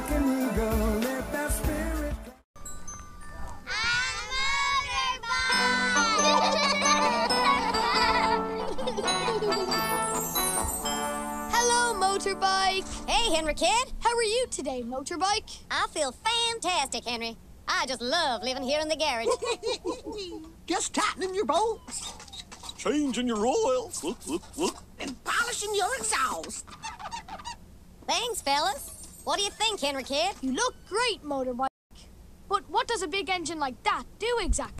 like an eagle, let that spirit. Hello, motorbike. Hey, Henry Kid. How are you today, motorbike? I feel fantastic, Henry. I just love living here in the garage. Just tightening your bolts Changing your oils. Look, look, look. and polishing your exhaust. Thanks, fellas. What do you think, Henry Kid? You look great, motorbike. But what does a big engine like that do exactly?